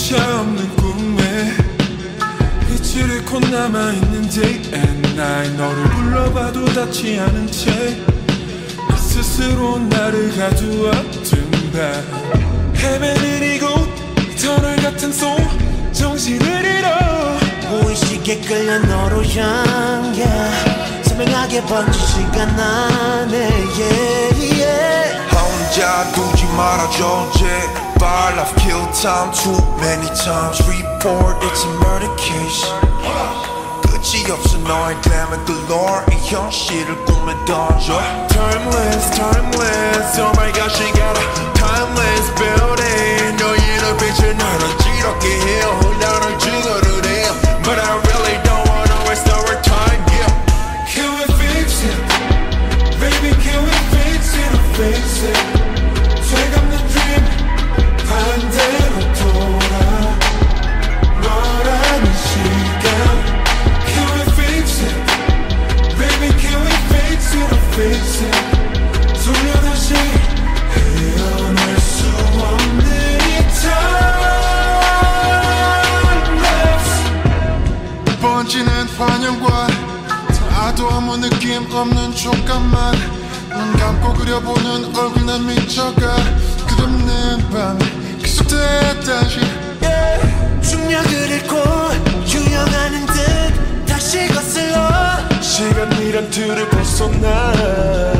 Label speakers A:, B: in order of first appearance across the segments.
A: 끝이 없는 꿈에 빛을 잃고 남아있는 day and night 너를 불러봐도 닿지 않은 채나 스스로 나를 가두었던 밤. 헤매는 이곳 터널 같은 속 정신을 잃어.
B: 무의식에 끌려 너로 향해. 선명하게 번진 시간 안에 yeah, yeah.
C: 혼자 두지 말아줘. I've killed time too many times Report it's a murder case 끝이 없어 너의 glamour galore 이 현실을 꿈에 던져 Timeless, timeless Oh my gosh, she got a timeless building 너의 눈빛을 나를 지럽게 해요 나를 죽어도 돼요 But I really don't wanna waste our time, yeah
A: Can we fix it? Baby can we fix it? Oh, fix it
D: 번지는 환영과 다도 아무 느낌 없는 촉감만 눈 감고 그려보는 얼굴 난 미쳐가 끝없는 밤 계속돼 다시
B: 중력을 잃고 유영하는 듯 다시 거슬러
A: 시간이란 틀을 벗어나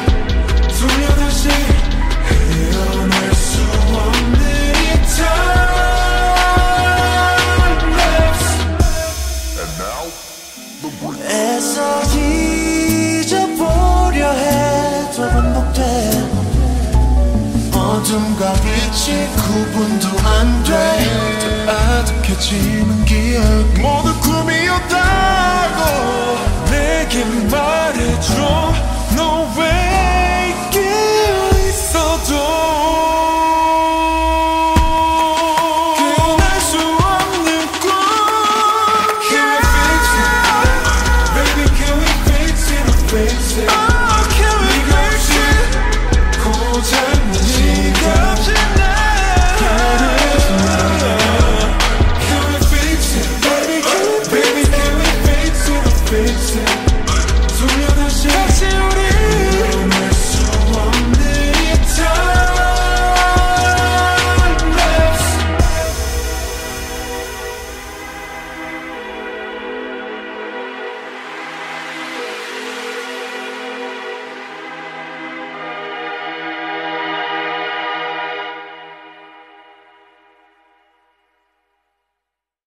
D: 19분도 안돼.
A: 더 아득해지는 기억.